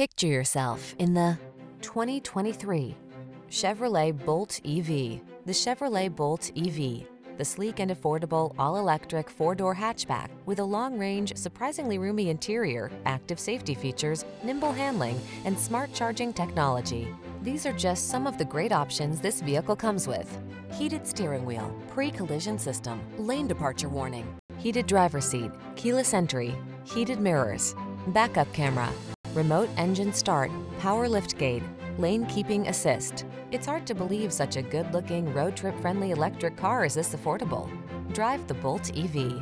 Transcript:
Picture yourself in the 2023 Chevrolet Bolt EV. The Chevrolet Bolt EV, the sleek and affordable all-electric four-door hatchback with a long-range, surprisingly roomy interior, active safety features, nimble handling, and smart charging technology. These are just some of the great options this vehicle comes with. Heated steering wheel, pre-collision system, lane departure warning, heated driver seat, keyless entry, heated mirrors, backup camera, remote engine start, power liftgate, lane keeping assist. It's hard to believe such a good-looking, road trip-friendly electric car is this affordable. Drive the Bolt EV.